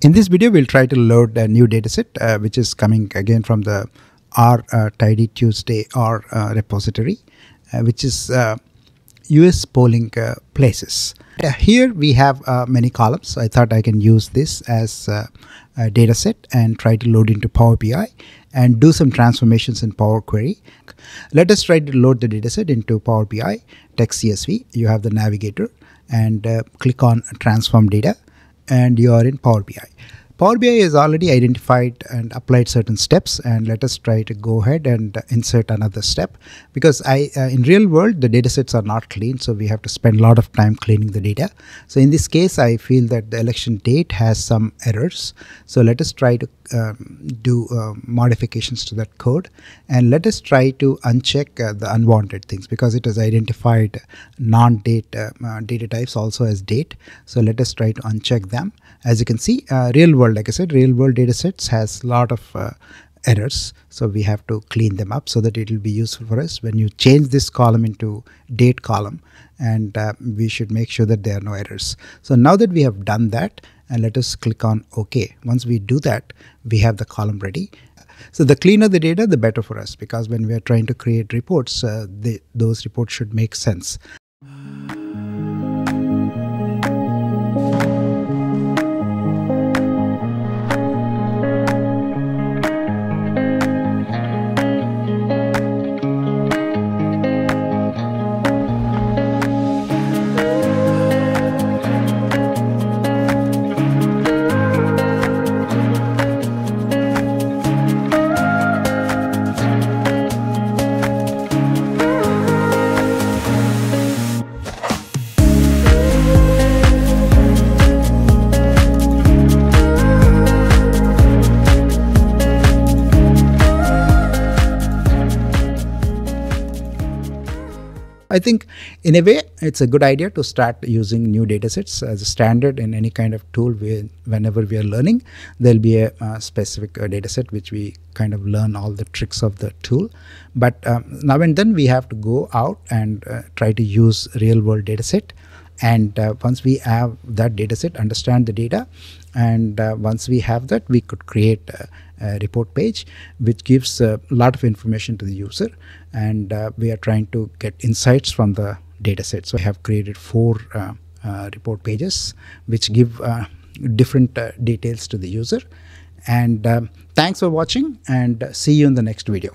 In this video, we'll try to load a new dataset, uh, which is coming again from the R uh, Tidy Tuesday R uh, repository, uh, which is US uh, polling uh, places. here we have many columns. I thought I can use this as a dataset and try to load into Power BI and do some transformations in Power Query. Let us try to load the dataset into Power BI, text CSV. You have the navigator and click on transform data and you are in Power BI. Power BI has already identified and applied certain steps and let us try to go ahead and insert another step. Because I uh, in real world the data sets are not clean so we have to spend a lot of time cleaning the data. So in this case I feel that the election date has some errors. So let us try to um, do uh, modifications to that code and let us try to uncheck uh, the unwanted things because it has identified non-date uh, uh, data types also as date. So let us try to uncheck them. As you can see uh, real world like I said, real world data sets has a lot of uh, errors. So we have to clean them up so that it will be useful for us when you change this column into date column and uh, we should make sure that there are no errors. So now that we have done that and let us click on OK. Once we do that, we have the column ready. So the cleaner the data, the better for us because when we are trying to create reports, uh, the, those reports should make sense. I think in a way it's a good idea to start using new datasets as a standard in any kind of tool. We, whenever we are learning, there'll be a, a specific uh, dataset which we kind of learn all the tricks of the tool. But um, now and then we have to go out and uh, try to use real world dataset. And uh, once we have that dataset, understand the data, and uh, once we have that, we could create uh, report page, which gives a lot of information to the user. And uh, we are trying to get insights from the data set. So I have created four uh, report pages, which give different details to the user. And um, thanks for watching and see you in the next video.